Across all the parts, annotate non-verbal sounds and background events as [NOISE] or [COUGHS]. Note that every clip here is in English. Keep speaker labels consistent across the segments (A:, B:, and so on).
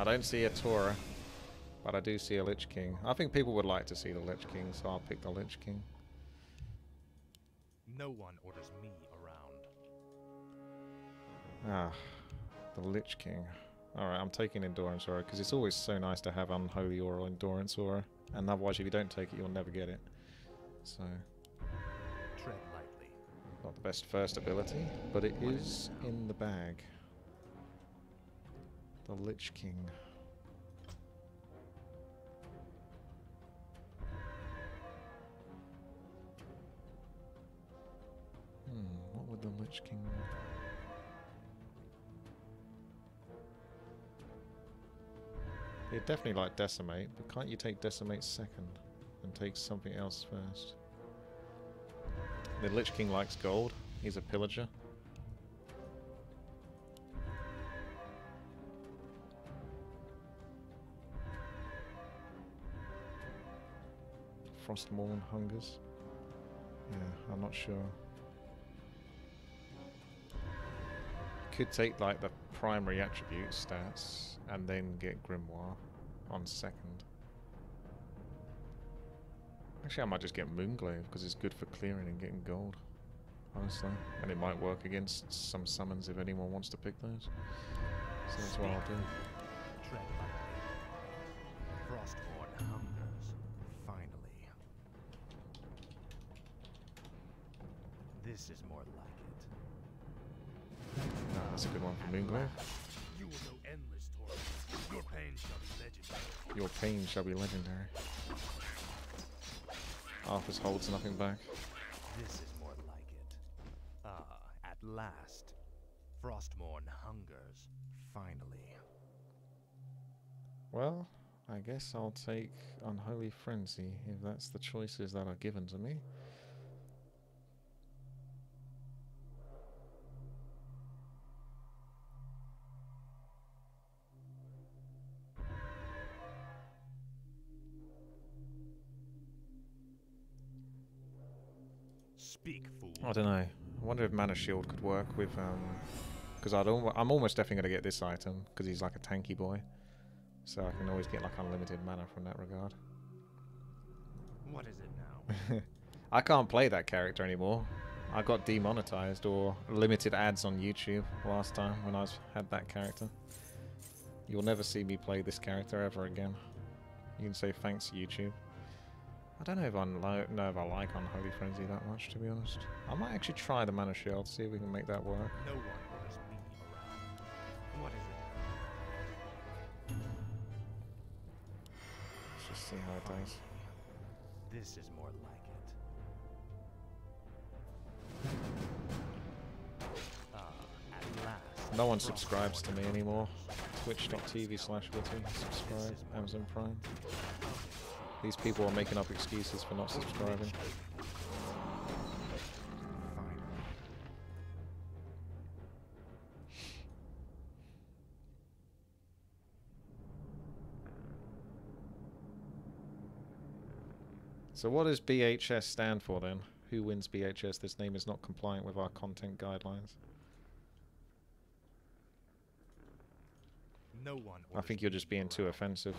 A: I don't see a Torah, but I do see a Lich King. I think people would like to see the Lich King, so I'll pick the Lich King.
B: No one orders me around.
A: Ah, the Lich King. Alright, I'm taking Endurance Aura, because it's always so nice to have Unholy Aura or Endurance Aura. And otherwise, if you don't take it, you'll never get it. So,
B: Tread lightly.
A: not the best first ability, but it is in the bag. The Lich King. Hmm, what would the Lich King... You'd definitely like Decimate, but can't you take Decimate second and take something else first? The Lich King likes gold. He's a pillager. Frostmourne hungers. Yeah, I'm not sure. Could take like the primary attribute stats and then get Grimoire on second. Actually, I might just get Moonglaive because it's good for clearing and getting gold. Honestly. And it might work against some summons if anyone wants to pick those. So that's what I'll do.
B: This is more like it.
A: Ah, that's a good one for Moonglaive.
B: You will know endless torment. Your pain shall be legendary.
A: Your pain shall be legendary. Arthas holds nothing back.
B: This is more like it. Ah, at last. Frostmourne hungers. Finally.
A: Well, I guess I'll take Unholy Frenzy if that's the choices that are given to me. I don't know. I wonder if Mana Shield could work with, um... Because al I'm almost definitely going to get this item, because he's like a tanky boy. So I can always get like unlimited mana from that regard.
B: What is it now? [LAUGHS] [LAUGHS]
A: I can't play that character anymore. I got demonetized or limited ads on YouTube last time when I had that character. You'll never see me play this character ever again. You can say thanks YouTube. I don't know if I know if I like Unholy Frenzy that much, to be honest. I might actually try the Mana Shield, see if we can make that work.
B: No one orders me around. What is it?
A: Let's just see how it does.
B: This is more like it. Ah.
A: No one subscribes to me anymore. Twitch.tv slash witty. Subscribe. Amazon Prime. These people are making up excuses for not subscribing. So what does BHS stand for then? Who wins BHS? This name is not compliant with our content guidelines.
B: No one
A: I think you're just being too offensive.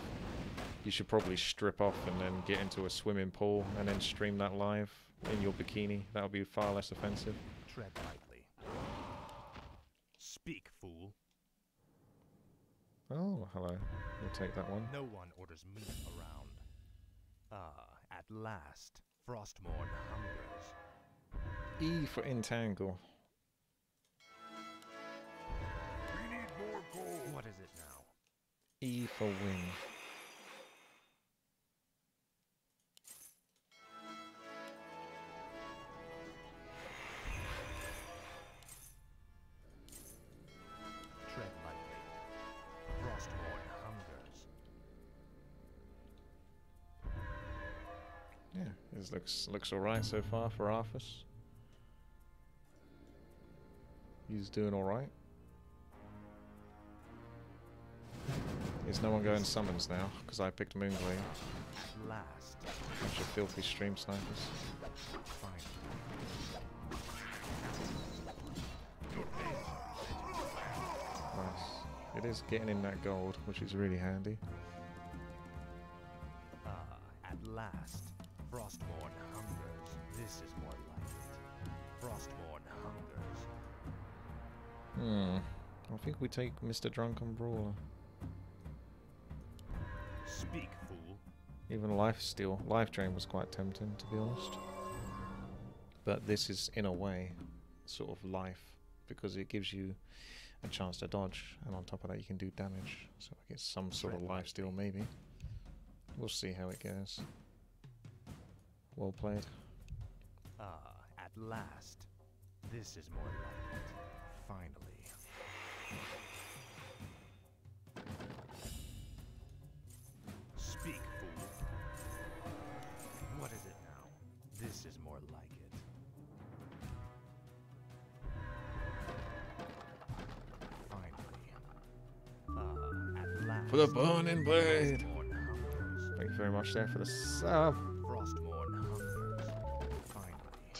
A: You should probably strip off and then get into a swimming pool and then stream that live in your bikini. That would be far less offensive.
B: Tread lightly. Speak, fool.
A: Oh, hello. We'll take that one.
B: No one orders me around. Ah, at last. Frostmourne hungers.
A: E for entangle.
B: We need more gold. What is it now?
A: E for win. Looks looks alright so far for Arthas. He's doing alright. Is no one going summons now? Because I picked Moonglaive.
B: At last.
A: Bunch of filthy stream snipers. Nice. It is getting in that gold, which is really handy.
B: Ah, at last. This is more like it. Frostmourne hungers.
A: Hmm. I think we take Mr. Drunken Brawler.
B: Speak, fool.
A: Even Life Steal. Life Drain was quite tempting, to be honest. But this is, in a way, sort of life, because it gives you a chance to dodge, and on top of that you can do damage. So I guess some sort of life steal, maybe. We'll see how it goes. Well played.
B: Ah, at last. This is more like it. Finally. Speak, fool. What is it now? This is more like it. Finally. Ah, at last.
A: For the burning blade. Thank you very much there for the sub.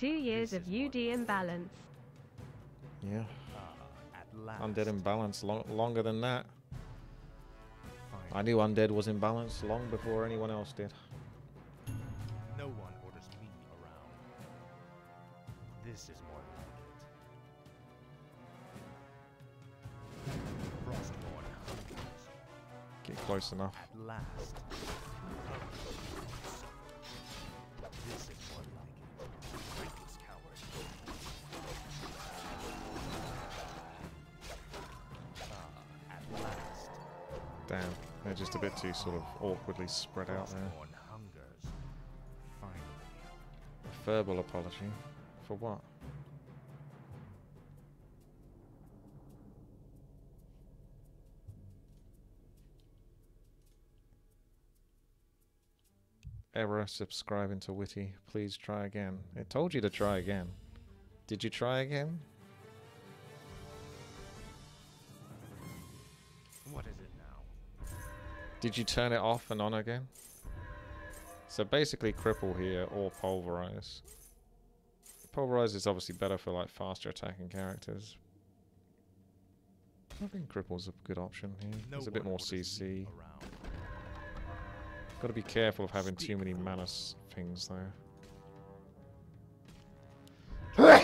B: Frostmourne hungers. Finally.
C: Two years of UD imbalance.
A: Yeah.
B: Ah, at last.
A: Undead imbalance lo longer than that. I
B: Finally.
A: knew Undead was in balance long before anyone else did.
B: No one orders me around. This is more like it. Frostmourne hungers.
A: Get close enough.
B: At last.
A: They're a bit too sort of awkwardly spread out there. A verbal apology. For what? Error subscribing to Witty. Please try again. It told you to try again. Did you try again? Did you turn it off and on again? So basically cripple here or pulverize. Pulverize is obviously better for like faster attacking characters. I think cripple's a good option here. There's a bit more CC. Got to be careful of having too many mana things though. [COUGHS]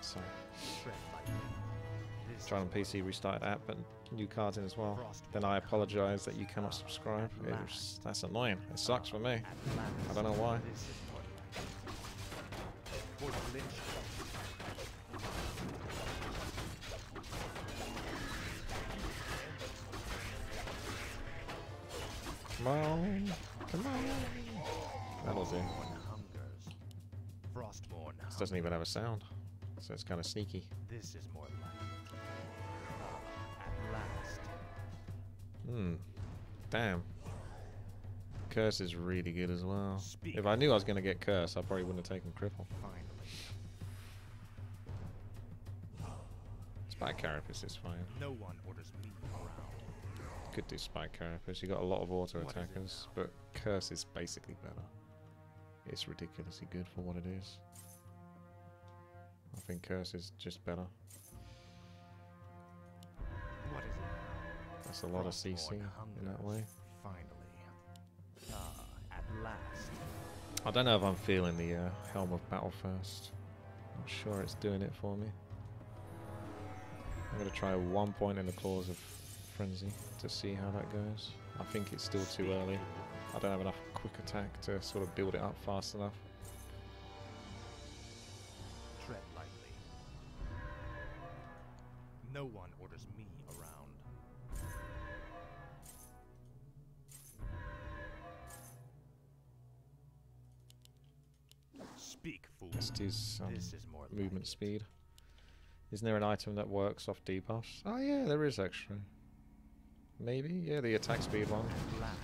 A: Sorry.
B: Lightly.
A: On PC
B: more
A: restarted app, but new cards in as well. Then I apologize that you cannot subscribe. That's annoying. It sucks for me. I don't know why. Come on. Come on. That'll do. This doesn't even have a sound. So it's kind of sneaky.
B: This is more
A: Hmm. Damn. Curse is really good as well.
B: Speak.
A: If I knew I was going to get Curse, I probably wouldn't have taken Cripple.
B: Finally.
A: Spike Carapace is fine.
B: No one orders me around.
A: Could do Spike Carapace. You got a lot of auto
B: What
A: attackers, but Curse is basically better. It's ridiculously good for what it is. I think Curse is just better.
B: What is it?
A: That's a lot of CC in that way.
B: Finally. Ah, at last.
A: I don't know if I'm feeling the uh, Helm of Battle first. Not sure it's doing it for me. I'm going to try one point in the Claws of Frenzy to see how that goes. I think it's still too early. I don't have enough quick attack to sort of build it up fast enough.
B: Tread lightly. No one orders me around. Speak, fool.
A: Let's do some
B: this is more
A: movement
B: it.
A: speed. Isn't there an item that works off debuffs? Oh yeah, there is actually. Maybe? Yeah, the attack speed one.
B: Last,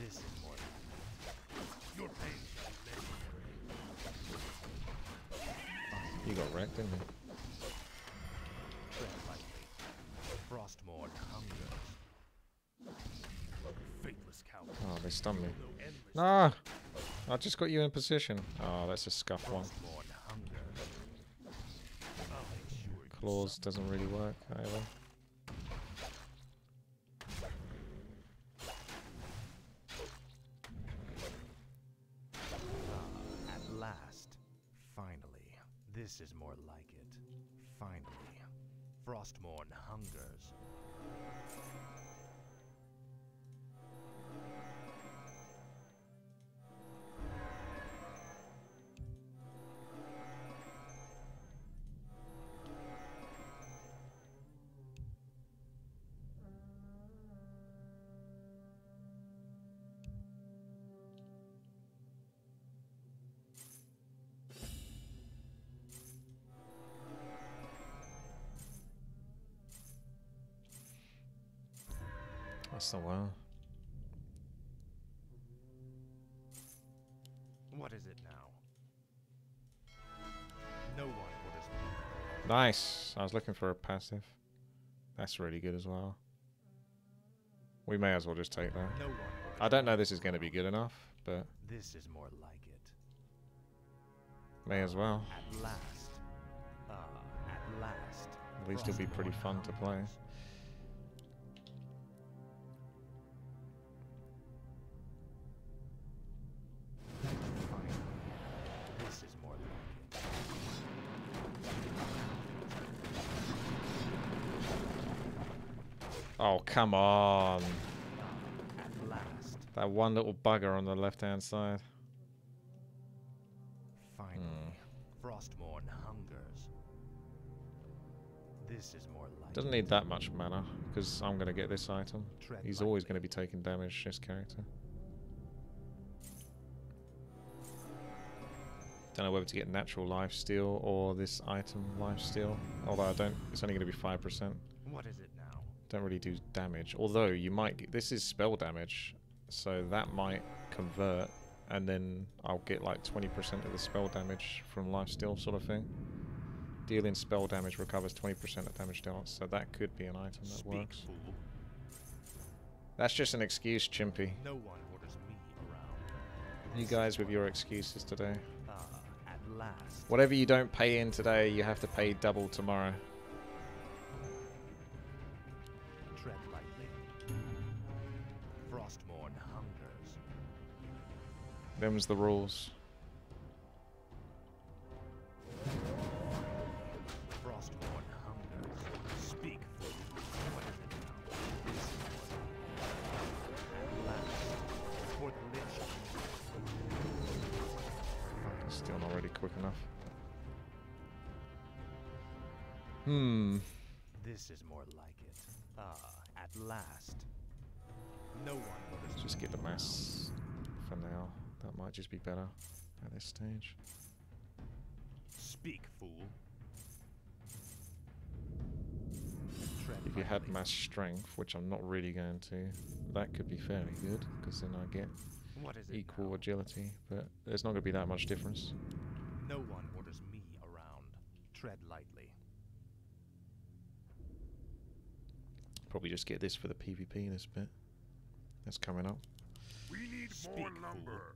B: this is more like. Your pain shall.
A: You got wrecked, didn't you?
B: Tread. Frostmourne hungers. Faithless coward.
A: Oh, they stunned me.
B: Though endless
A: Nah! I just got you in position. Oh, that's a scuff one.
B: Frostmourne hungers. I'll make sure you
A: Claws doesn't really work either. The one.
B: What is it now? No one would
A: Nice. I was looking for a passive. That's really good as well. We may as well just take that.
B: No one.
A: I don't know this is going to be good enough, but
B: This is more like it.
A: may as well.
B: At last. Ah, at last.
A: At least it'll be pretty fun to play. Oh, come on. That one little bugger on the left-hand side.
B: Finally,
A: Hmm.
B: Frostmourne hungers. This is more like
A: Doesn't need that much mana, because I'm going to get this item. He's always going to be taking damage, this character. Don't know whether to get natural life lifesteal or this item life lifesteal. Although I don't, it's only going to be 5%.
B: What is it?
A: Don't really do damage. Although you might, this is spell damage, so that might convert, and then I'll get like 20% of the spell damage from lifesteal sort of thing. Dealing spell damage recovers 20% of damage dealt, so that could be an item that
B: Speak,
A: works.
B: fool.
A: That's just an excuse, Chimpy.
B: No one orders me around.
A: You guys with your excuses today.
B: Ah, last.
A: Whatever you don't pay in today, you have to pay double tomorrow. The rules. Still not really quick enough. Hmm.
B: This is more like it. Ah, at last. No one
A: just get the mass for now. That might just be better at this stage.
B: Speak, fool.
A: If you had mass strength, which I'm not really going to, that could be fairly good, because then I get
B: What is
A: equal
B: now?
A: agility. But there's not going to be that much difference.
B: No one orders me around. Tread lightly.
A: Probably just get this for the PvP in this bit. That's coming up.
D: We need
B: Speak,
D: more
B: fool.
D: lumber.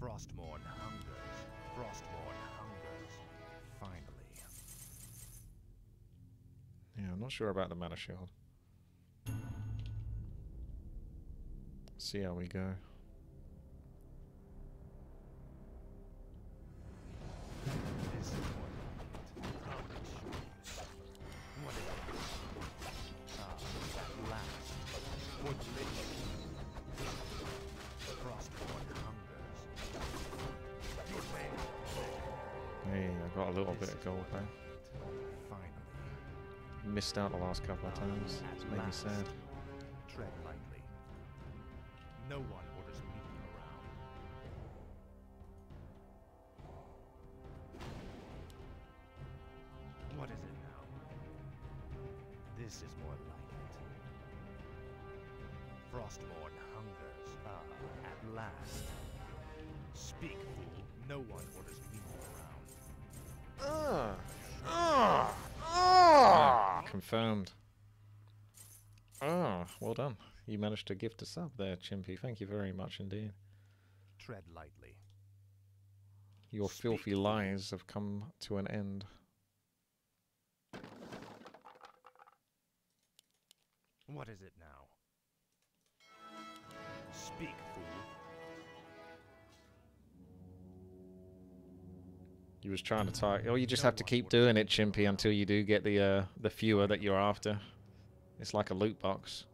B: Frostmourne hungers. Frostmourne hungers. Finally.
A: Yeah, I'm not sure about the mana shield. See how we go. Gold.
B: Finally.
A: Missed out the last couple of times. It's made me sad.
B: Tread lightly. No one
A: Confirmed. Ah, well done. You managed to gift us up there, Chimpy. Thank you very much indeed.
B: Tread lightly.
A: Your
B: Speak,
A: filthy lies have come to an end.
B: What is it
A: You was trying to tie. Oh, you just have to keep doing it, Chimpy, until you do get the uh, the fewer that you're after. It's like a loot box.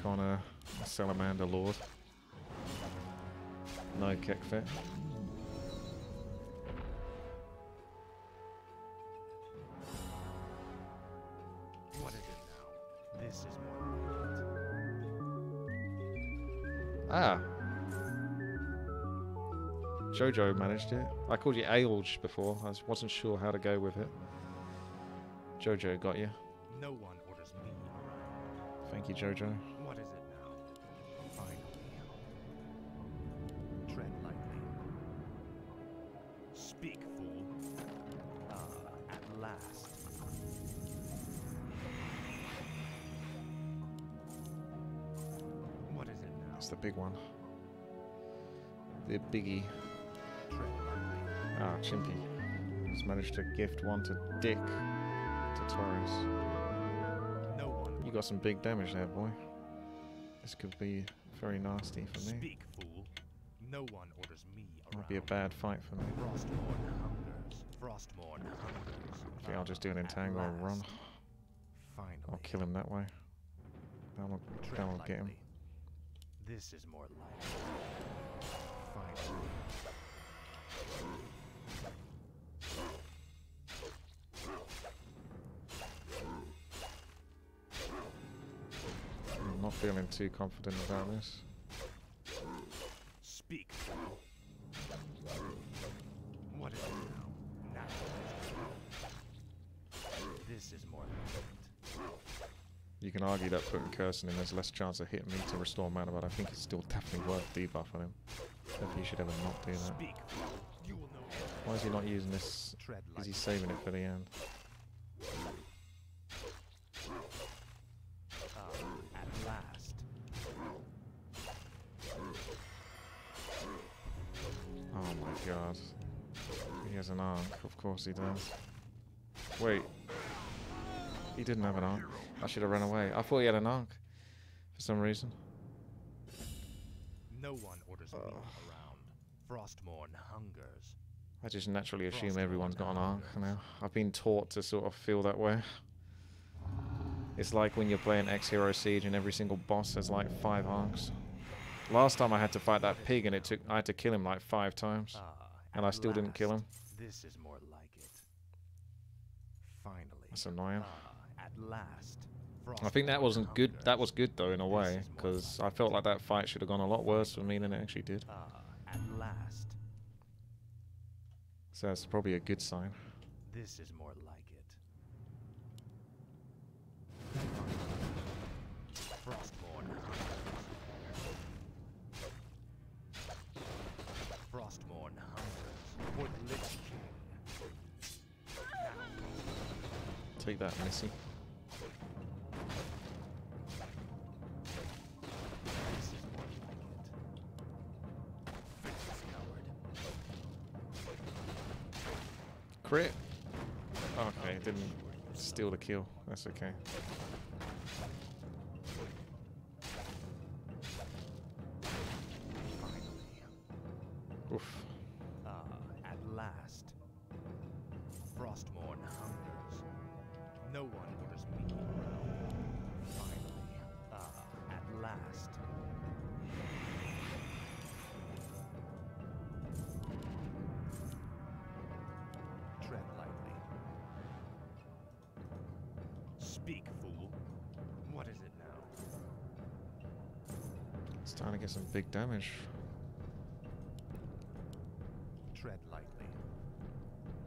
A: Take on a, a Salamander Lord. No kick fit.
B: What is it now? This is more.
A: Ah. Jojo managed it. I called you Ailge before. I was- wasn't sure how to go with it. Jojo got you.
B: No one orders me around.
A: Thank you, Jojo. Big one. The biggie. Ah, Chimpy. He's managed to gift one to Dick to Torres.
B: No one.
A: You got some big damage there, boy. This could be very nasty for me.
B: Speak, fool. No one orders me around.
A: Might be a bad fight for me.
B: Frostmourne hungers. Frostmourne hungers.
A: Think I'll just do an entangle and run.
B: Finally.
A: I'll kill him that way. Then we'll,
B: Tread
A: then we'll get him.
B: This is more like.
A: I'm not feeling too confident about this.
B: Speak. What is it now? Now. This is more like it.
A: You can argue that putting cursing in there's less chance of hitting me to restore mana, but I think it's still definitely worth debuffing him. If you should ever not do that.
B: Speak. You will know.
A: Why is he not using this? Is he saving it for the end?
B: Ah.
A: Oh my god. He has an arc, of course he does. Wait. He didn't have an arc. I should have run away. I thought he had an arc. For some reason.
B: No one orders me
A: Ugh.
B: around. Frostmourne hungers.
A: I just naturally assume
B: Frost
A: everyone's got an arc now. I've been taught to sort of feel that way. It's like when you're playing X Hero Siege and every single boss has like five arcs. Last time I had to fight that pig and it took I had to kill him like five times.
B: Ah,
A: And I still didn't kill him.
B: This is more like it. Finally.
A: That's annoying.
B: Ah, at last.
A: I think that wasn't good. That was good though in a way because I felt like that fight should have gone a lot worse for me than it actually did.
B: Ah, at last.
A: So that's probably a good sign.
B: This is more like it. Frostmourne hungers. Frostmourne hungers for the Lich King.
A: Take that, Missy. Steal the kill. That's okay. Damage.
B: Tread lightly.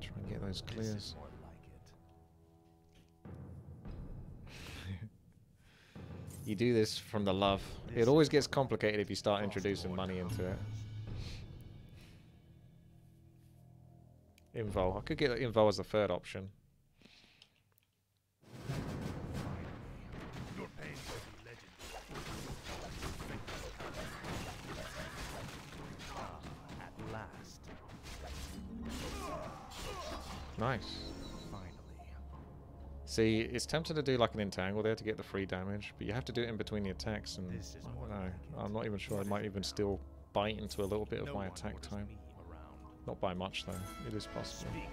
A: Try and get those clears.
B: like. [LAUGHS]
A: You do this from the love. It always gets complicated if you start introducing money into it. Invol. I could get Invol as the third option. Nice.
B: Finally.
A: See, it's tempting to do like an entangle there to get the free damage, but you have to do it in between the attacks, and
B: This is
A: I don't know. I'm not even sure. I might even still bite into a little bit of
B: no
A: my attack time. Not by much though. It is possible.
B: Speak.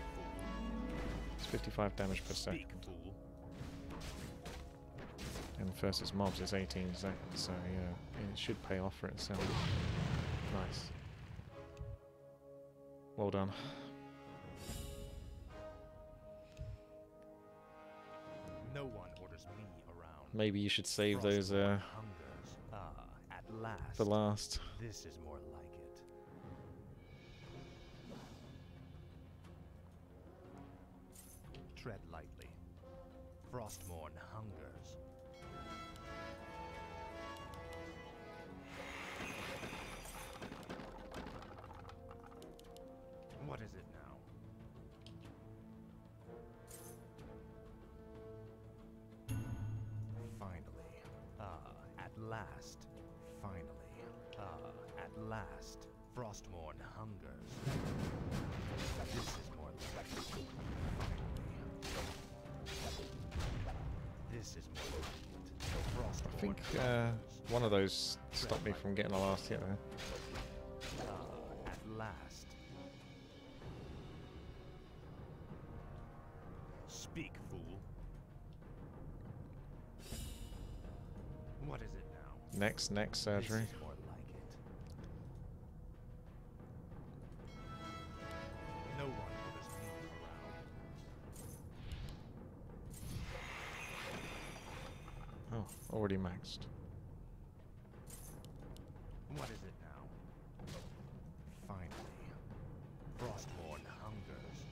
A: It's 55 damage per second,
B: Speak, fool.
A: and versus mobs it's 18 seconds. So yeah, it should pay off for itself. Nice. Well done.
B: No one orders me around.
A: Maybe you should save those uh,
B: hungers. Ah, at last.
A: for last.
B: This is more like it. Tread lightly. Frostmourne hungers. Frostmourne hungers. This is more This is more.
A: I think uh, one of those stopped me from getting the last hit there.
B: Ah, at last. Speak, fool. What is it now?
A: Next, next surgery. Already maxed.
B: What is it now? Finally. Frostmourne hungers.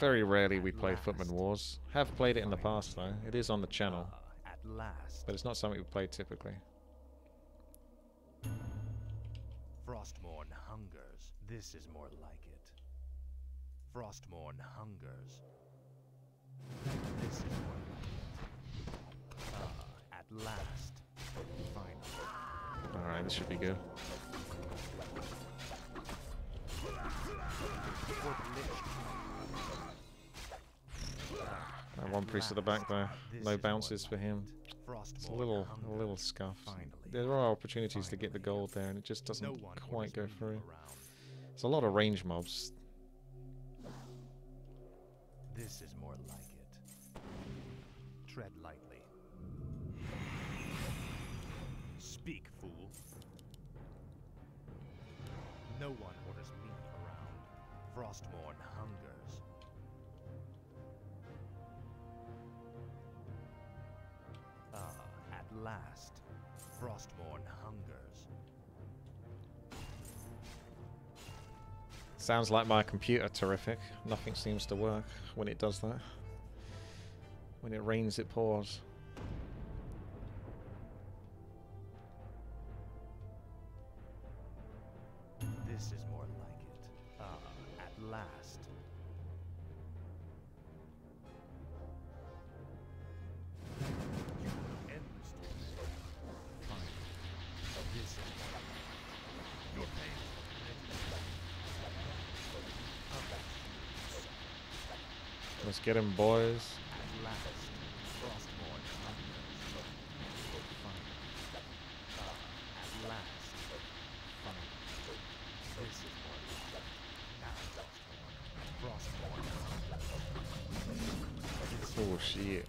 A: Very rarely we play Footman Wars. Have played it in the past though. It is on the channel,
B: Ah, at last.
A: but it's not something we play typically.
B: Frostmourne hungers. This is more like it. Frostmourne hungers. This is more like it. Last. Finally.
A: Alright, this should be good.
B: For the Lich
A: Uh, one priest at the back there. No bounces for him. It's a little, a little scuffed. There are opportunities to get the gold there, and it just doesn't quite go through. It's a lot of range mobs.
B: This is more like Speak, fool. No one orders me around. Frostmourne hungers. Ah, at last. Frostmourne hungers.
A: Sounds like my computer terrific. Nothing seems to work when it does that. When it rains, it pours.
B: Frostmourne. Frostmourne. This is
A: Oh shit!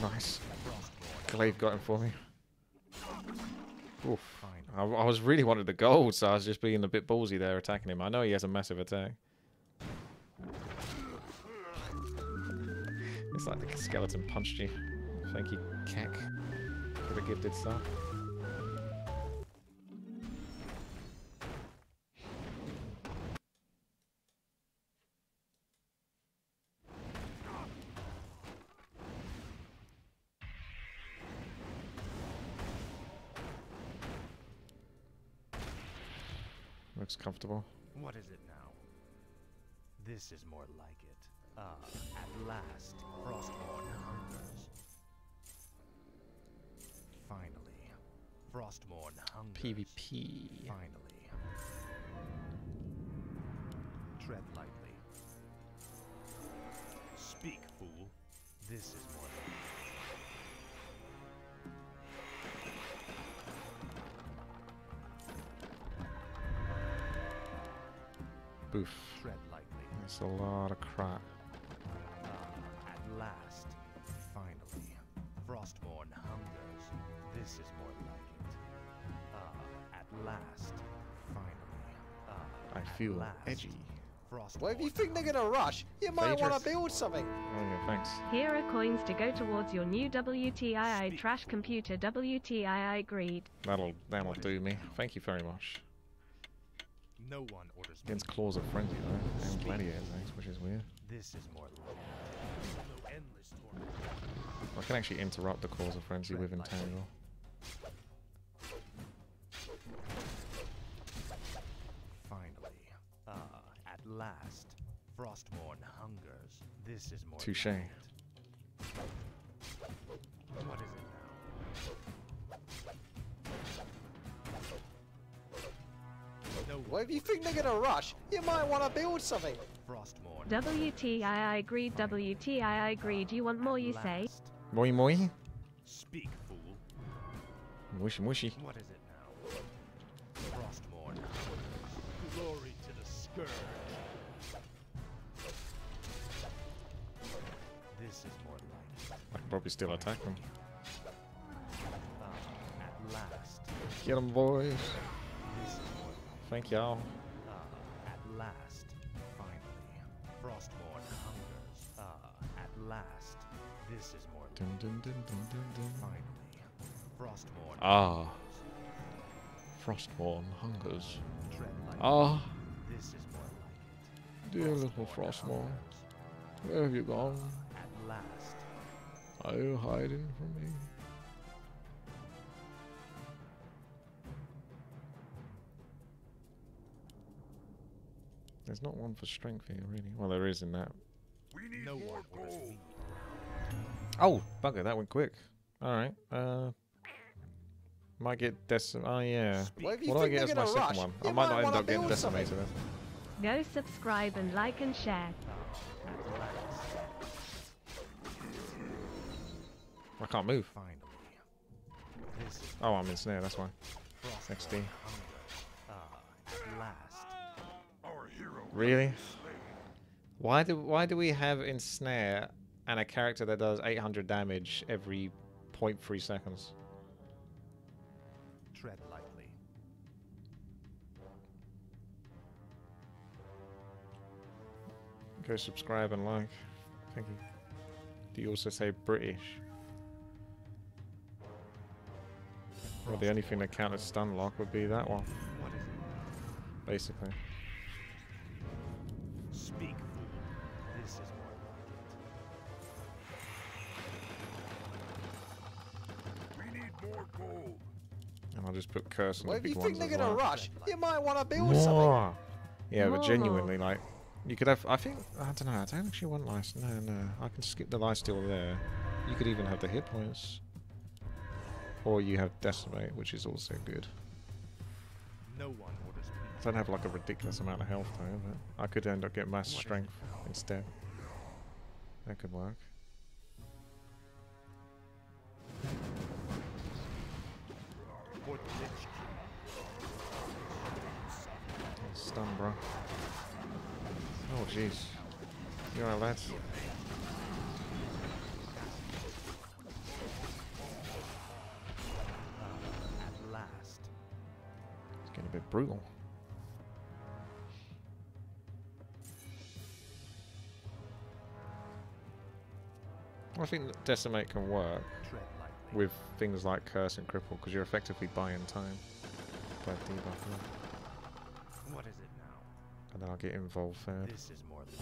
A: Nice. Glaive got him for me. Oof. I, I was really wanted the gold, so I was just being a bit ballsy there attacking him. I know he has a massive attack. Like the skeleton punched you. Thank you, Keck, for the gifted stuff. Looks comfortable.
B: What is it now? This is more like it. Ah, at last, Frostmourne hungers. Finally, Frostmourne hungers.
A: PvP.
B: Finally. Tread lightly. Speak, fool. This is more like
A: Boof.
B: tread lightly.
A: That's a lot of crap.
B: This is more like it. Ah, at last, finally. Ah,
A: I feel
B: last,
A: edgy.
B: Frostborn
D: Well, if you think they're gonna rush, you might want to build something.
A: Oh yeah, thanks.
C: Here are coins to go towards your new WTII
B: Speak.
C: trash computer WTII greed.
A: That'll that'll do me. Thank you very much.
B: No one orders.
A: Against Claws of Frenzy though, and Gladiator Axe, which is weird.
B: This is more like endless.
A: I can actually interrupt the Claws of Frenzy with
B: Tread lightly.
A: Entangle.
B: Finally, ah, at last, Frostmourne hungers. This is more.
A: Touche.
B: like it. What is it now? No
D: Well, if you think they're gonna rush, you might want to build something.
B: Frostborn.
C: WTII greed WTII greed. You want more, you say?
B: last.
A: Moi moi.
B: Speak, fool.
A: Mushy mushy.
B: What is it now? Frostborn. Glory to the scourge. This is more like.
A: I can probably still attack them.
B: Ah, at last.
A: Get them, boys.
B: This is more like
A: Thank y'all.
B: Ah, at last. Finally. Frostmourne hungers. Ah, at last. This is more
A: Dun, dun, dun, dun, dun, dun.
B: Finally. Frostborn
A: Ah. Frostmourne hungers. Ah,
B: This is more like it.
A: dear little Frostborn. Where have you gone?
B: At last.
A: Are you hiding from me? There's not one for strength here, really. Well, there is in that.
B: No one orders me.
A: Oh, bugger, that went quick. Alright, uh... Might get decim... Oh, yeah.
D: Well,
A: What do I get
D: they're
A: as my second
D: rush,
A: one?
D: you
A: I might
D: might
A: not end up getting
D: build something.
A: decimated.
C: Go subscribe and like and share.
A: I can't move.
B: Finally. This
A: Oh, I'm in snare, that's why.
B: Frostborn
A: XD.
B: hunger. Ah, at last.
A: Really? Why do why do we have ensnare and a character that does 800 damage every 0.3 seconds? Go subscribe and like. Thank you. Do you also say British? Well, the only thing that counts as stun lock would be that one,
B: What is it?
A: basically.
B: Speak, fool. This is more like it.
A: And I'll just put curse on
D: Well,
A: the
D: if
A: big
D: you
A: ones
D: think they're gonna
A: well.
D: rush, you might want to build something.
A: More. Yeah, but genuinely, like, you could have. I think I don't know. I don't actually want life. No, no. I can skip the life steal there. You could even have the hit points, or you have decimate, which is also good.
B: No one orders.
A: I don't have like a ridiculous amount of health though, but I could end up getting mass strength instead. That could work.
B: For the Lich King.
A: Stun, bro. Oh, jeez. You lads?
B: Ah, at last.
A: It's getting a bit brutal. I think decimate can work with things like curse and cripple because you're effectively buying time by debuffing, and then I'll get involved third.
B: This is more like it.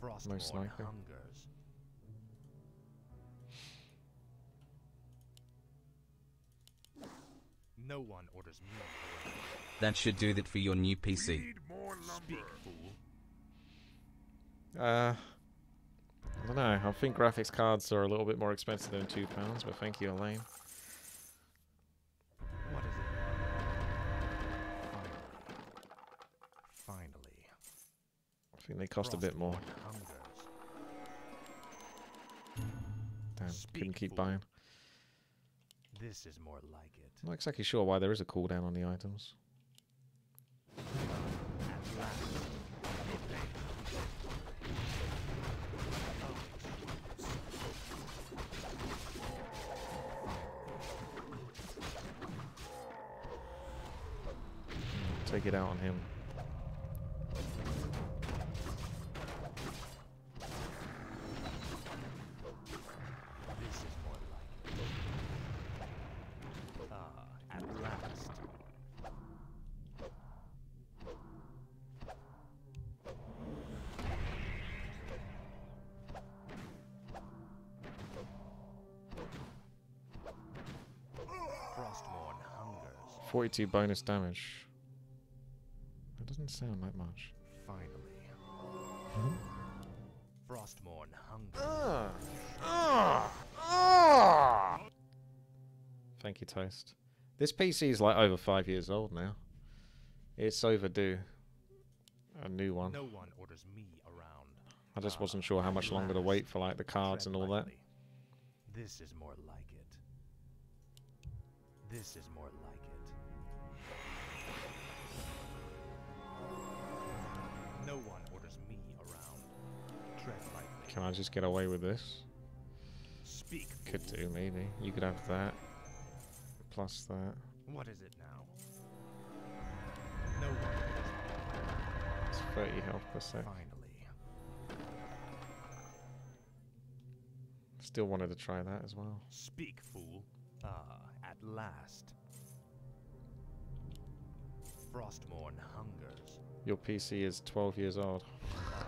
B: Frostborn
A: likely.
B: hungers. No one orders me.
E: That should do that for your new PC.
B: Speak, fool.
A: Uh, I don't know. I think graphics cards are a little bit more expensive than two pounds, but thank you, Elaine. Think they cost a bit more. Damn, couldn't keep buying.
B: This is more like it.
A: I'm not exactly sure why there is a cooldown on the items.
B: At last. It pays.
A: Take it out on him. 42 bonus damage. That doesn't sound like much.
B: Finally. Frostmourne hungers.
A: Ah. Ah. Ah. Thank you, Toast. This PC is like over five years old now. It's overdue. A new one.
B: No one orders me around.
A: I just wasn't sure how much longer to wait for like the cards and all that.
B: This is more like it. This is more like
A: Can I just get away with this?
B: Speak.
A: Could do, maybe. You could have that. Plus that.
B: What is it now? No one
A: It's 30 health per
B: me.
A: sec.
B: Finally.
A: Still wanted to try that as well.
B: Speak, fool. Ah, at last. Frostmourne hungers.
A: Your PC is 12 years old.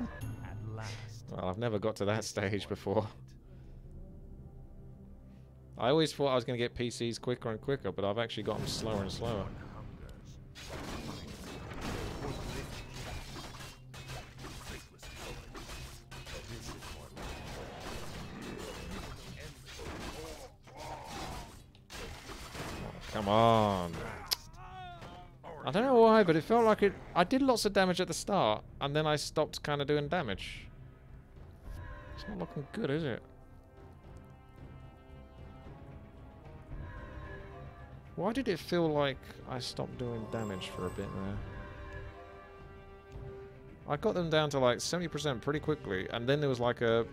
A: [LAUGHS]
B: Last.
A: Well, I've never got to that stage before. I always thought I was going to get PCs quicker and quicker, but I've actually got them slower and slower. Come on. I don't know why, but it felt like it. I did lots of damage at the start, and then I stopped kind of doing damage. Not looking good, is it? Why did it feel like I stopped doing damage for a bit there? I got them down to like 70% pretty quickly, and then there was like a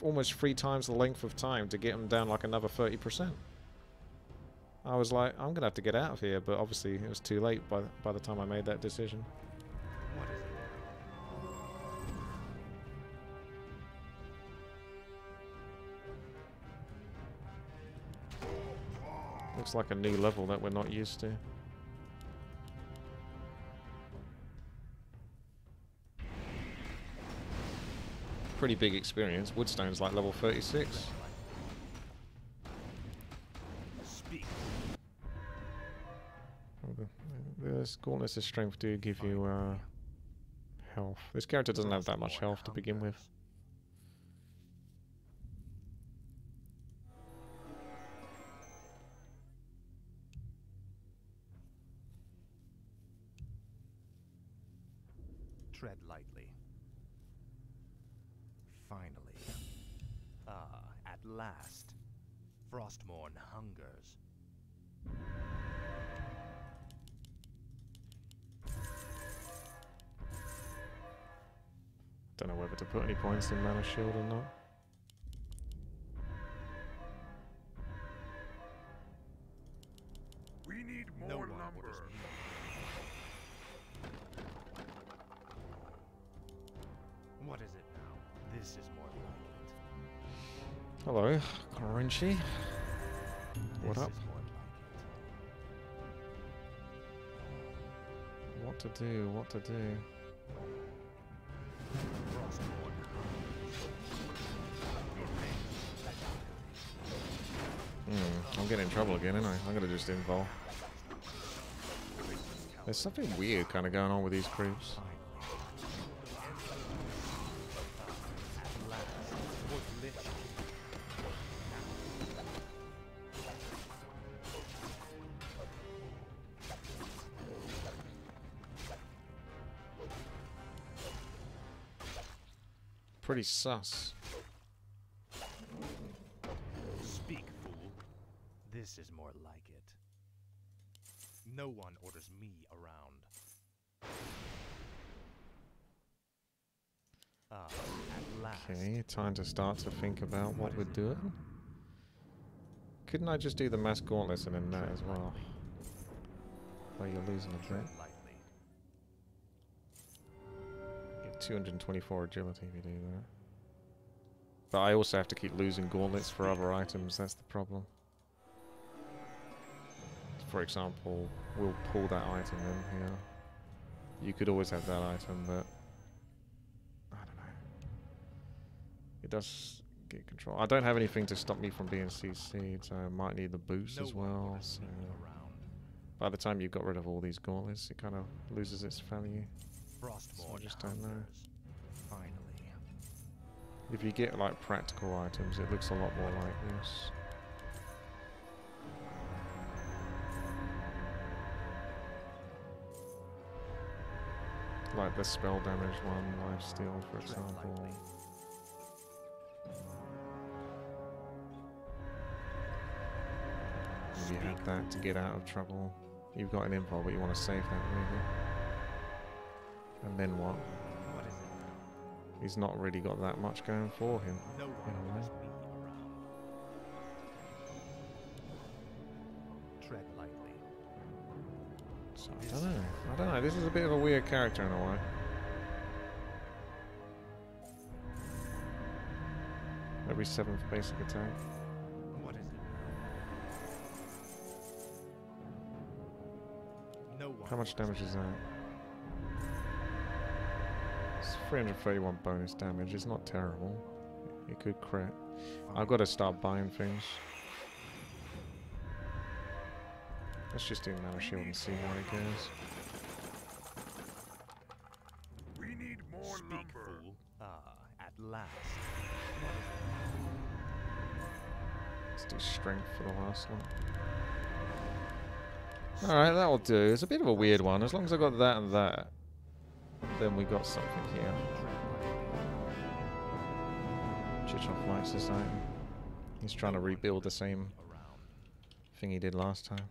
A: almost three times the length of time to get them down like another 30%. I was like, I'm gonna have to get out of here, but obviously it was too late by by the time I made that decision. Looks like a new level that we're not used to. Pretty big experience. Woodstone's like level 36.
B: Speak.
A: Oh, the, the coolness and strength do give you uh, health. This character doesn't have that much health to begin with.
B: Last. Frostmourne hungers.
A: Don't know whether to put any points in Mana Shield or not.
F: We need more
B: no one
F: lumber.
B: orders me. What is it now? This is more like it.
A: Hello, Corinchi. What up? What to do? What to do? Hmm, I'm getting in trouble again, ain't I? I'm gonna just involve. There's something weird kind of going on with these groups. Pretty sus.
B: Speak, fool. This is more like it. No one orders me around. Ah.
A: Okay, time to start to think about what we're doing. Couldn't I just do the mass gauntlets and then that as well? Oh, you're losing a bit. 224 agility if you do that. But I also have to keep losing gauntlets for other items, that's the problem. For example, we'll pull that item in here. You could always have that item, but I don't know. It does get control. I don't have anything to stop me from being CC'd, so I might need the boost
B: No
A: as well. So by the time you've got rid of all these gauntlets, it kind of loses its value.
B: Frostmourne
A: just don't know.
B: Finally.
A: If you get like practical items, it looks a lot more like this. Like the spell damage one, life steal, for example. If you had that to get out of trouble, you've got an info, but you want to save that maybe. And then what?
B: What is it?
A: He's not really got that much going for him.
B: No one
A: in a way.
B: orders me around. Tread lightly.
A: So I don't know. I don't know. This is a bit of a weird character in a way. Every seventh basic attack.
B: What is it? No one
A: How much damage is that? It's 331 bonus damage. It's not terrible. It could crit. I've got to start buying things. Let's just do mana shield and see where it goes.
F: We need more
B: Speak,
F: lumber.
B: fool. Ah, at last.
A: Let's do strength for the last one. Alright, that'll do. It's a bit of a weird one. As long as I've got that and that, then we got something here. Likes this item. He's trying to rebuild the same thing he did last time.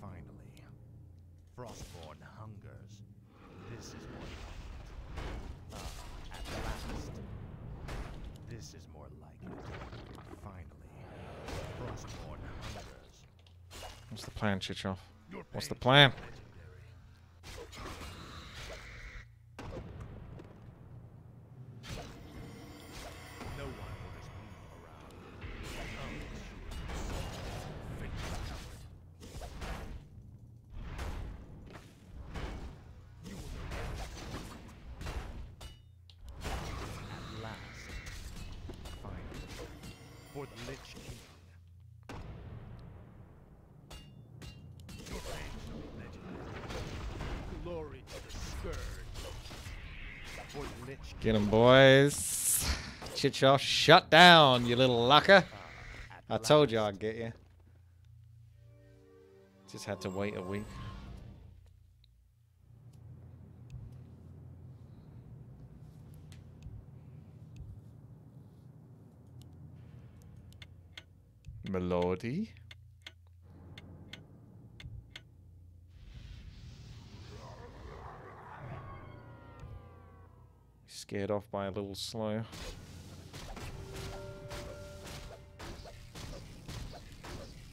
B: Finally. Frostmourne hungers. This is more. Ah, at last. This is more like it. Finally. Frostmourne hungers.
A: What's the plan, Chichov? What's the plan?
B: Legendary. No one orders me around. Oh, sure. Fate coward. You will At last. Finally. For the Lich King.
F: Your pain shall be legendary.
B: Glory to the Scourge. For the Lich King.
A: Get him, boys. Chichov, shut down, you little lucker.
B: Ah,
A: I told you. I'd get you. Just had to wait a week. Melody? Scared off by a little slow.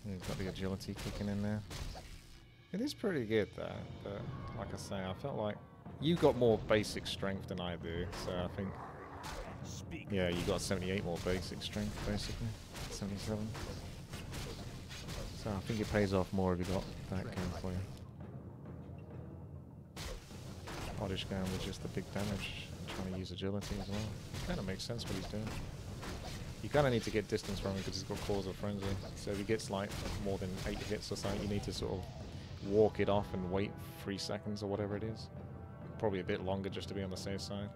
A: You've got the agility kicking in there. It is pretty good though, but like I say, I felt like you got more basic strength than I do, so I think yeah, you got 78 more basic strength basically, 77. So I think it pays off more if you got that going for you. Oddish going with just the big damage, trying to use agility as well. Kind of makes sense what he's doing. You kind of need to get distance from him because he's got Claws of Frenzy. So if he gets like more than 8 hits or something, you need to sort of walk it off and wait 3 seconds or whatever it is. Probably a bit longer just to be on the safe side.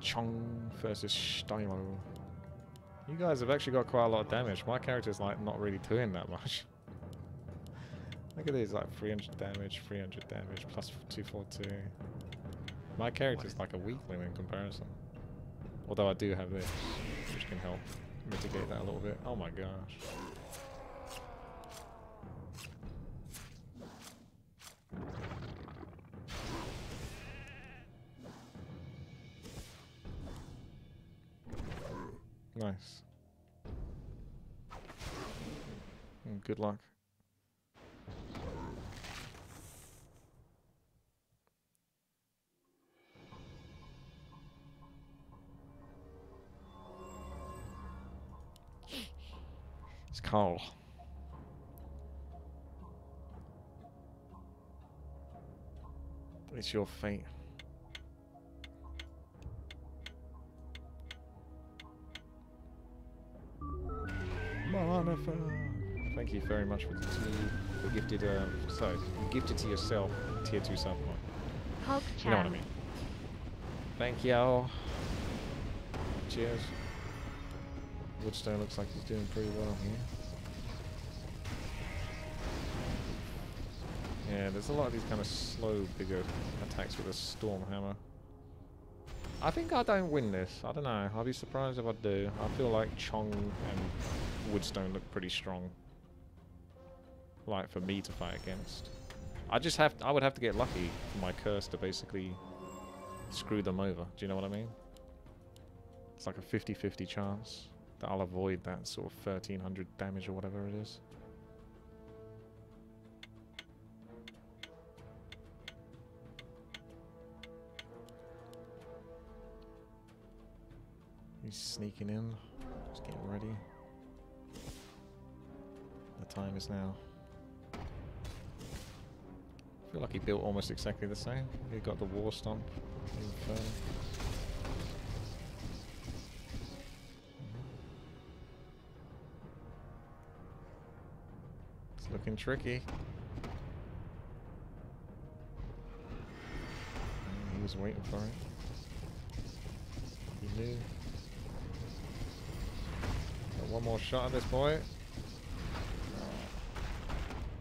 A: Chong versus Stylo. You guys have actually got quite a lot of damage. My character's like not really doing that much. [LAUGHS] Look at these, like 300 damage, 300 damage, plus 242. My character's like a weakling in comparison. Although I do have this, which can help mitigate that a little bit. Oh my gosh. Nice. Mm, Good luck. It's It's your fate. Motherfucker. Thank you very much for the two for gifted. Uh, sorry, you gifted to yourself tier two sub point. You know what I mean. Thank you. Cheers. Woodstone looks like he's doing pretty well here. Yeah, there's a lot of these kind of slow, bigger attacks with a storm hammer. I think I don't win this. I don't know. I'll be surprised if I do. I feel like Chong and Woodstone look pretty strong. Like for me to fight against. I just have. I would have to get lucky for my curse to basically screw them over. Do you know what I mean? It's like a 50-50 chance that I'll avoid that sort of 1300 damage or whatever it is. Sneaking in. Just getting ready. The time is now. I feel like he built almost exactly the same. He got the war stomp. It's looking tricky. He was waiting for it. He knew. One more shot at this boy.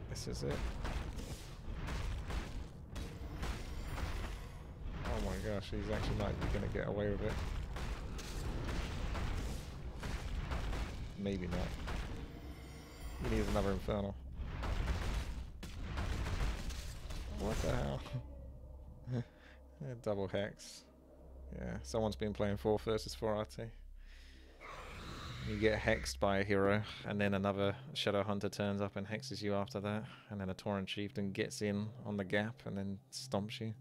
A: This is it. Oh my gosh, he's actually not gonna get away with it. Maybe not. He needs another Infernal. What the hell? [LAUGHS] Double hex. Yeah, someone's been playing 4 versus 4 RT. You get hexed by a hero, and then another Shadow Hunter turns up and hexes you after that, and then a Tauren Chieftain gets in on the gap and then stomps you.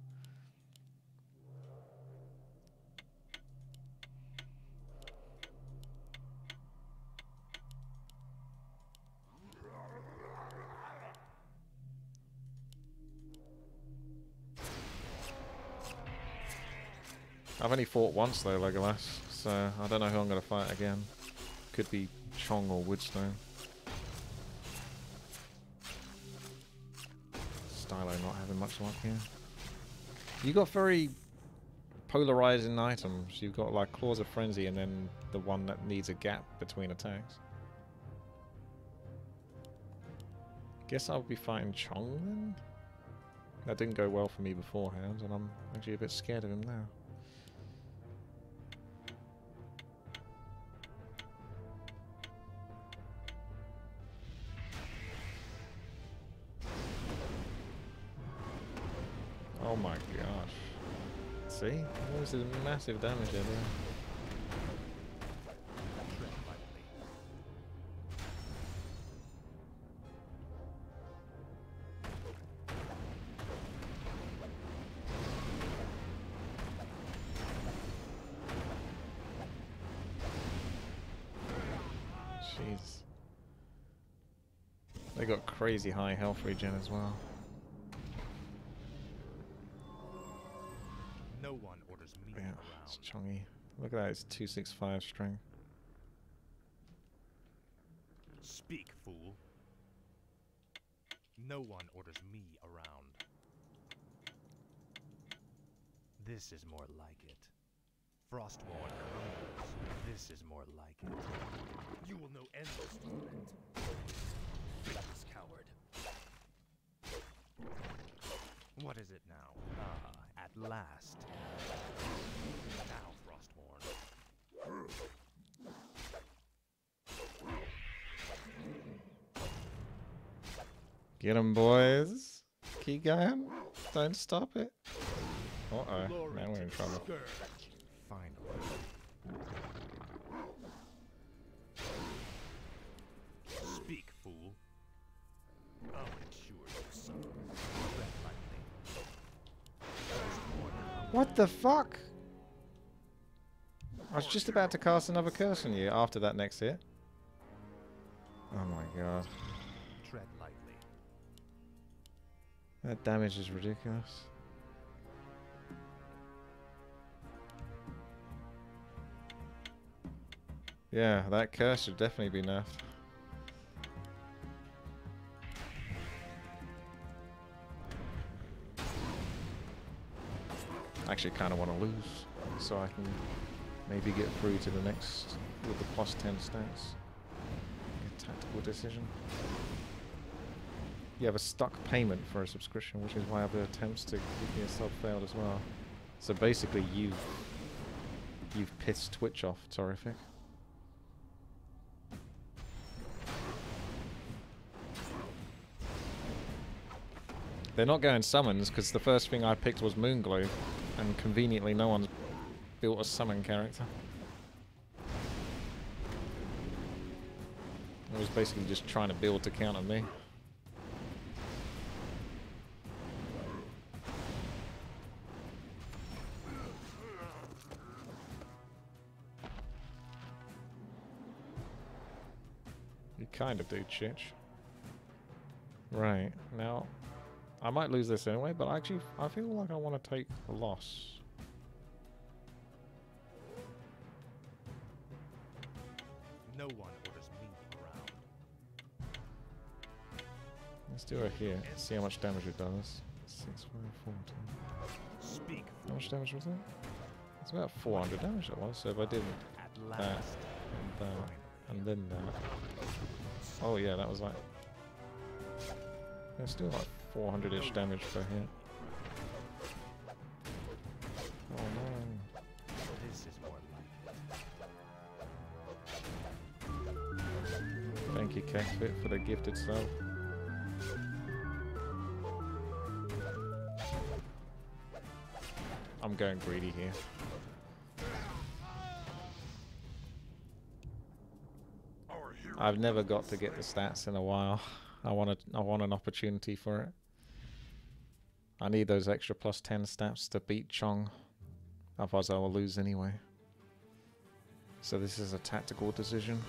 A: I've only fought once though, Legolas, so I don't know who I'm going to fight again. Could be Chong or Woodstone. Stylo not having much luck here. You got very polarizing items. You've got like Claws of Frenzy and then the one that needs a gap between attacks. Guess I'll be fighting Chong then? That didn't go well for me beforehand, and I'm actually a bit scared of him now. This is massive damage there. Jeez. They got crazy high health regen as well. That, it's 265 string.
B: Speak, fool. No one orders me around. This is more like it. Frostmourne comes. This is more like it. You will know endless torment. This coward. What is it now? Ah, at last. Now, Frostmourne.
A: Get 'em, boys. Keep going. Don't stop it. Uh oh. Now we're in trouble.
B: Finally. Speak, fool. I'll ensure you suffer.
A: What the fuck? I was just about to cast another curse on you after that next hit. Oh my god. That damage is ridiculous. Yeah, that curse should definitely be nerfed. I actually kind of want to lose so I can maybe get through to the next with the plus 10 stats. A tactical decision. You have a stuck payment for a subscription, which is why other attempts to give me a sub failed as well. So basically, you've you've pissed Twitch off. Terrific. They're not going summons because the first thing I picked was Moonglaive, and conveniently no one's built a summon character. I was basically just trying to build to counter me. Kind of do, Chich. Right, now, I might lose this anyway, but actually, I feel like I want to take a loss.
B: No one orders me around.
A: Let's do it here. See how much damage it does. 6, 5, 14.
B: Speak,
A: How much damage was that? It's about 400 damage that was, so if I did
B: At
A: that
B: last.
A: and that and then that. Oh yeah, that was like... It's still like 400-ish damage per hit. Oh no.
B: This is more like.
A: Thank you, Kekfit, for the gifted sub. I'm going greedy here. I've never got to get the stats in a while. I want a, I want an opportunity for it. I need those extra plus 10 stats to beat Chong. Otherwise I will lose anyway. So this is a tactical decision.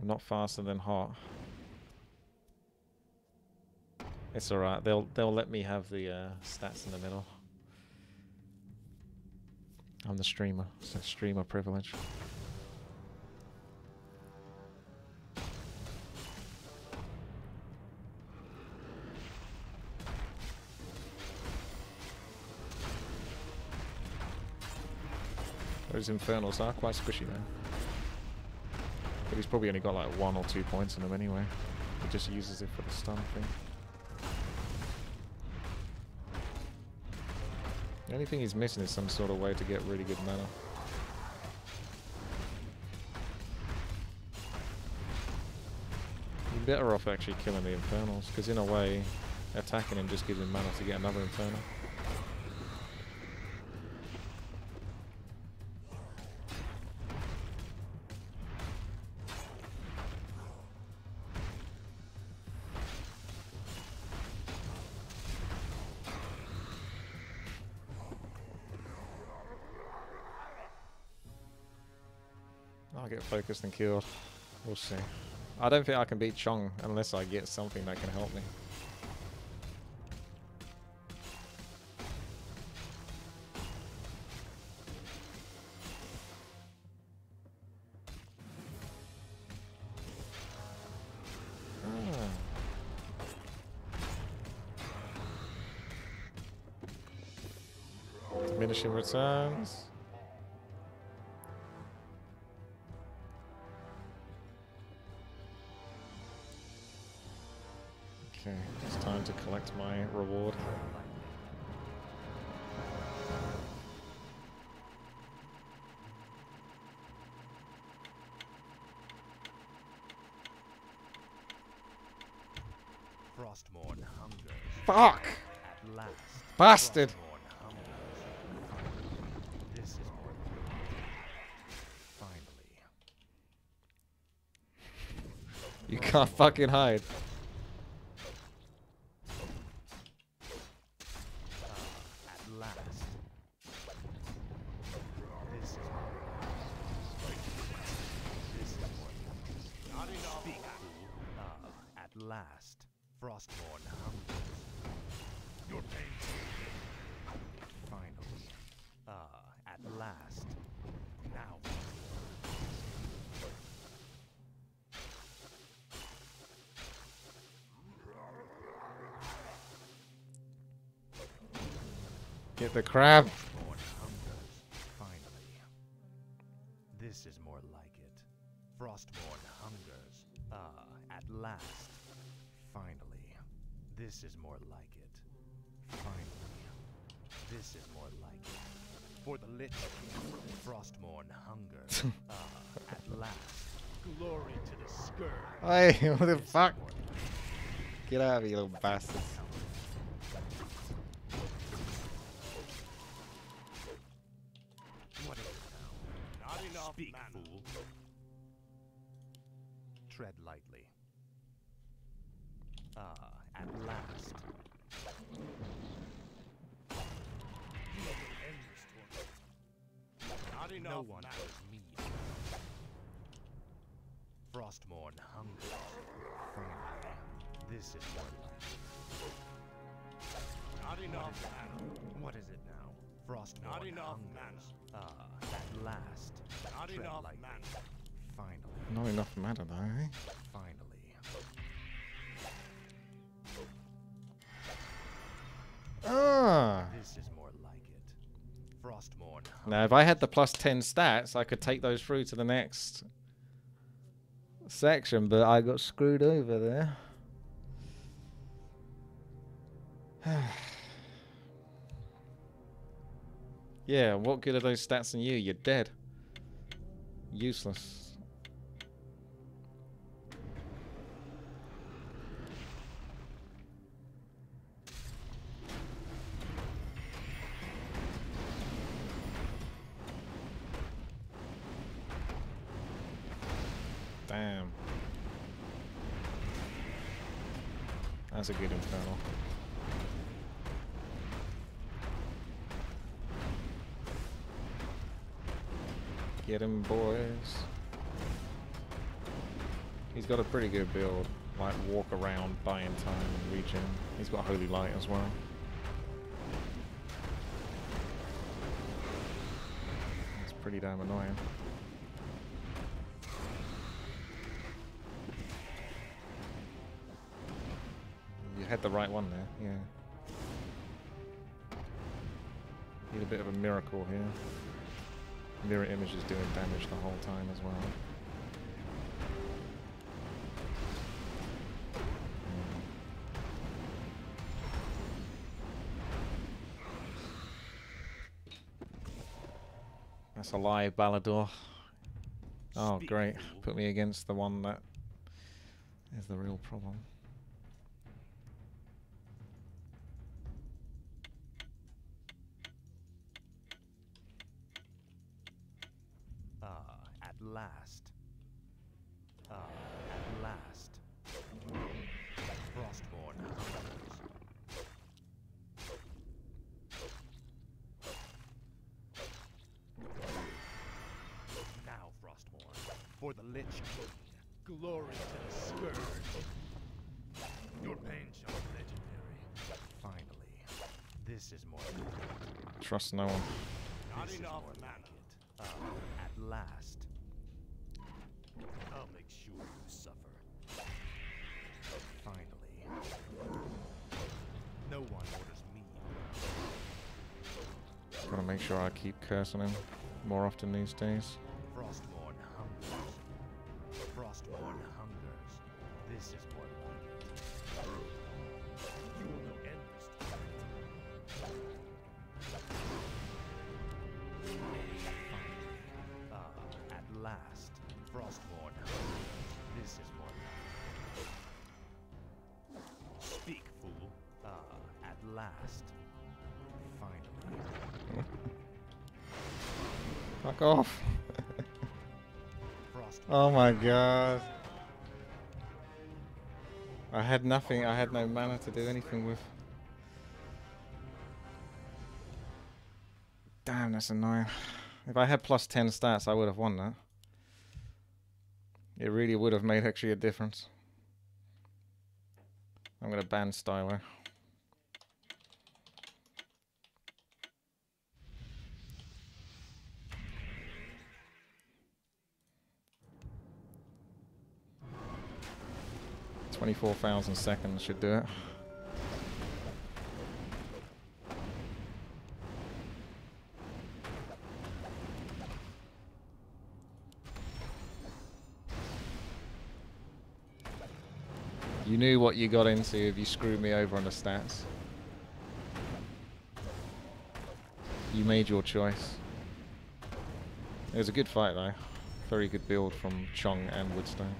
A: I'm not faster than Hot. It's alright. They'll they'll let me have the uh, stats in the middle. I'm the streamer. It's a streamer privilege. Those infernals are quite squishy, man. But he's probably only got like one or two points in them anyway. He just uses it for the stun thing. The only thing he's missing is some sort of way to get really good mana. You're better off actually killing the Infernals, because in a way, attacking him just gives him mana to get another Infernal. I'll get focused and killed. We'll see. I don't think I can beat Chong unless I get something that can help me. Ah. Diminishing returns. My reward.
B: Frostmourne hungers.
A: Fuck!
B: At last.
A: Bastard!
B: This is more Finally.
A: You can't fucking hide.
B: Ah, at last. This is This is more Not enough. Speak, fool. Ah, at last. Frostmourne hungers. Your pain. Finally. Ah, at last. Now.
A: Get the crab.
B: This is more like it. Frostmourne hungers. Ah, at last. Finally. This is more like it. Finally. This is more like it. For the Lich King, Frostmourne hungers. ah, at last. Glory to the Scourge.
A: Hey, [LAUGHS] what the fuck? Get out of here, little bastards.
B: Enough Speak, fool. Tread lightly. Ah, at last. Not enough no one knows me. Frostmourne. Finally, this is more life. Not enough mana. What is it now? Frostmourne Not enough hungers. Ah, at last. Not Tread enough lightly. mana. Finally,
A: Not enough matter though, eh?
B: finally.
A: Ah.
B: This is more like it. Frostmourne
A: Now, if I had the plus 10 stats, I could take those through to the next section, but I got screwed over there. [SIGHS] yeah, what good are those stats on you? You're dead. Useless. Damn. That's a good infernal. Get him, boys. He's got a pretty good build. Like walk around, buying time and regen. He's got holy light as well. It's pretty damn annoying. You had the right one there, yeah. Need a bit of a miracle here. Mirror image is doing damage the whole time as well. That's a lie, Balador. Oh, great. Put me against the one that is the real problem. No one.
B: Not enough. Ah, at last. I'll make sure you suffer. Finally. No one orders me.
A: Gotta make sure I keep cursing him more often these days. Frostmourne my god. I had nothing, I had no mana to do anything with. Damn, that's annoying. If I had plus 10 stats, I would have won that. It really would have made actually a difference. I'm going to ban Stylo. Twenty-four thousand seconds should do it. You knew what you got into if you screwed me over on the stats. You made your choice. It was a good fight though. Very good build from Chong and Woodstone.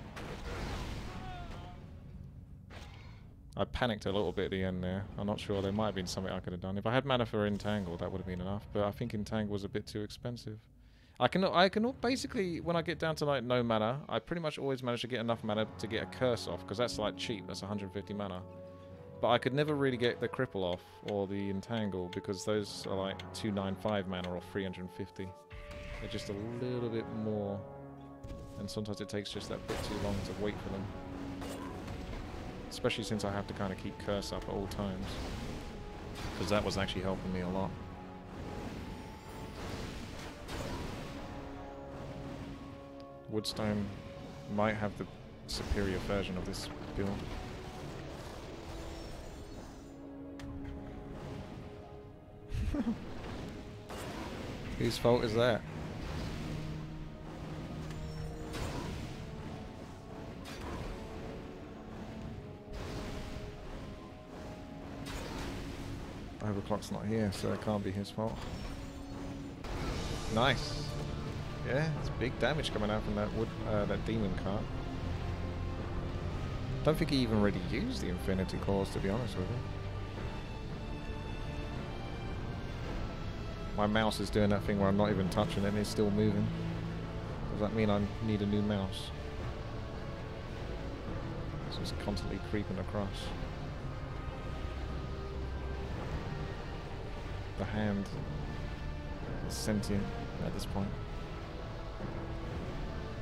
A: I panicked a little bit at the end there. I'm not sure. There might have been something I could have done. If I had mana for Entangle, that would have been enough. But I think Entangle was a bit too expensive. I can I can basically when I get down to like no mana, I pretty much always manage to get enough mana to get a curse off because that's like cheap. That's 150 mana. But I could never really get the cripple off or the entangle because those are like 295 mana or 350. They're just a little bit more, and sometimes it takes just that bit too long to wait for them. Especially since I have to kind of keep curse up at all times, because that was actually helping me a lot. Woodstone might have the superior version of this build. [LAUGHS] Whose fault is that? Overclock's not here, so it can't be his fault. Nice. Yeah, it's big damage coming out from that wood, uh, that demon cart. Don't think he even really used the Infinity Cores, to be honest with you. My mouse is doing that thing where I'm not even touching it and it's still moving. Does that mean I need a new mouse? It's just constantly creeping across. The hand is sentient at this point.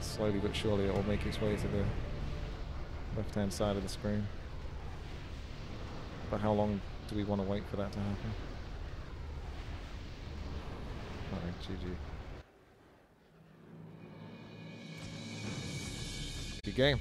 A: Slowly but surely it will make its way to the left hand side of the screen. But how long do we want to wait for that to happen? Alright, GG. Good game.